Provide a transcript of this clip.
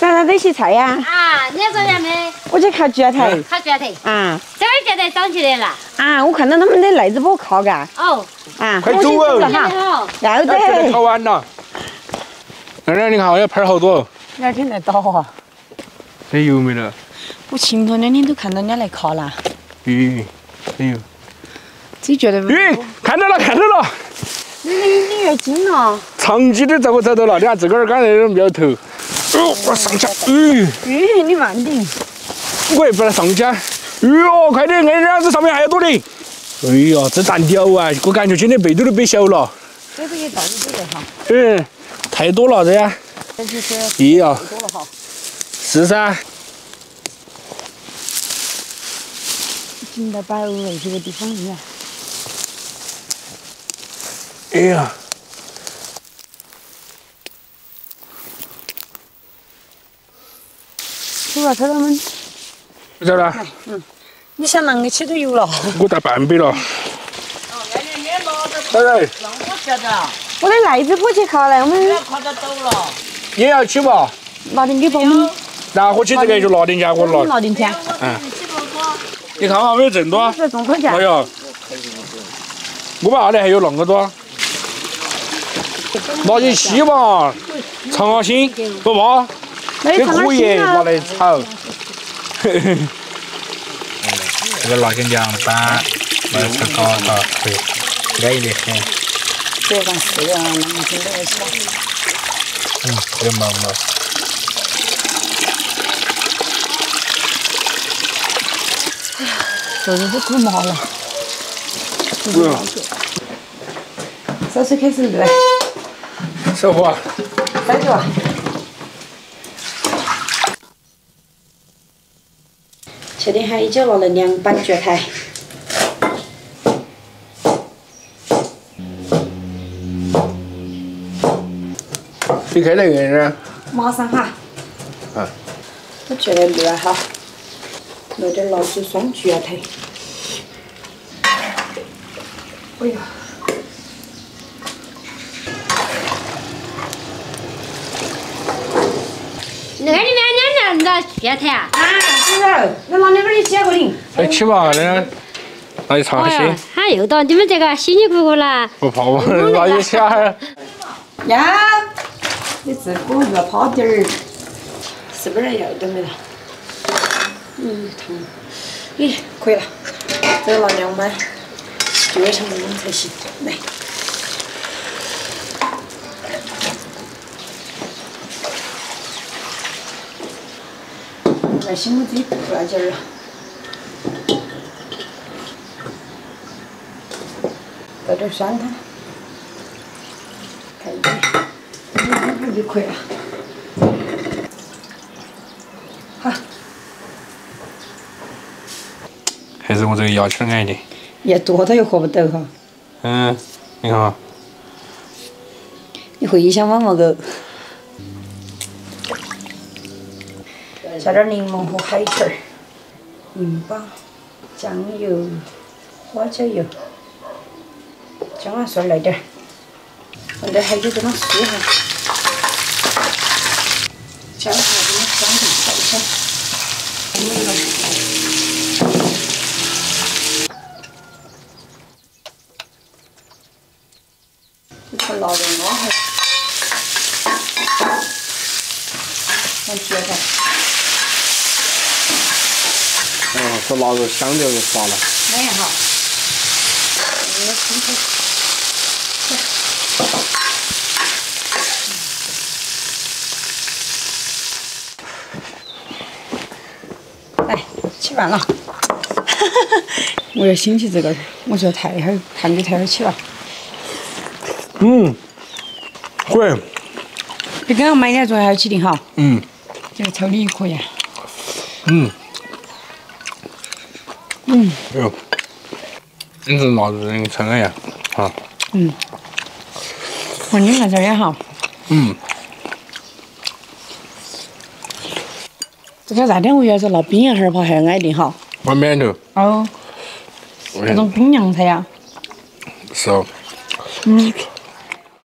啥啥这些菜呀？啊，你要做啥没？我去烤猪腿。烤猪腿。啊。这儿现在长起来了。啊，我看到他们的赖子坡烤嘎。哦。啊，快走哦！哈。要得。这烤完了。二儿，你看我要拍好多。哪天来倒啊？这油没了。我前头两天都看到人家来烤了。咦，哎呦。自己觉得。咦，看到了，看到了。你你你越近了。长期的在我找到了，你看自个儿刚才那种苗头。哦，我上去。咦。咦，你慢点。我也不来上去。哎呦，快点，那两子上面还有多的。哎呀，这大鸟啊！我感觉今天背都都背小了。这个也到处都在哈。嗯，太多了这呀。这就是。哎呀。多了哈。是噻。进到百五这个地方去。哎呀。走啊，他们。不走了。嗯。你想啷个去都有了。我带半杯了。来来。我的赖子坡去烤了，我们。烤到走了。也要去吧？拿点给帮我们。拿回去这个就拿点钱，我拿。拿点钱。嗯。你看嘛，没有这么多。是中口价。哎呀。我们那里还有那么多。拿点稀嘛，尝下鲜，不嘛？给可以拿来炒。这个辣椒凉拌，来吃烤烤，可以，安逸的很。这放四个，那么今天吃。嗯，有毛毛。哎呀，这都是煮麻了。不用。烧水开始热。烧火。开着啊。确定还就拿了凉拌蕨台。你开那个呢？马上哈。啊。我觉得热哈，弄点老子双蕨腿。哎呀。那里面。那煎菜啊？啊，那拿两个你煎过的。来吃吧，那那你尝鲜。他又到你们这个辛辛苦苦啦。不怕我，那一吃哈。呀，你这锅热怕点儿，是不是要都没了？嗯，烫。咦，可以了，这个拿凉拌，就要成那种才行。来。来，洗我自己不要劲儿了。倒点酸汤，看一点，这就可以了。好。还是我这个牙签安逸。越多它又喝不到哈。嗯，你看嘛。你回想嘛，毛狗。加点柠檬和海椒儿，盐巴、酱油、花椒油，姜啊蒜来点儿，放点海椒给它酥哈，姜下给它放进海椒，这个辣椒捞好，放鸡蛋。哦，这腊肉香掉就杀了。没有哈。来，吃饭了。哈哈，我要兴起这个，我说太好，看着太好吃了。嗯，会。比刚刚买的做还好吃点哈。嗯。这个炒的也可以。嗯。嗯，哎呦，你是腊肉人称了呀，哈。嗯。黄金看这也好。嗯。这个那天我要是拿冰洋海跑还要矮点哈。放面头。哦。那种冰凉菜呀。是哦。嗯。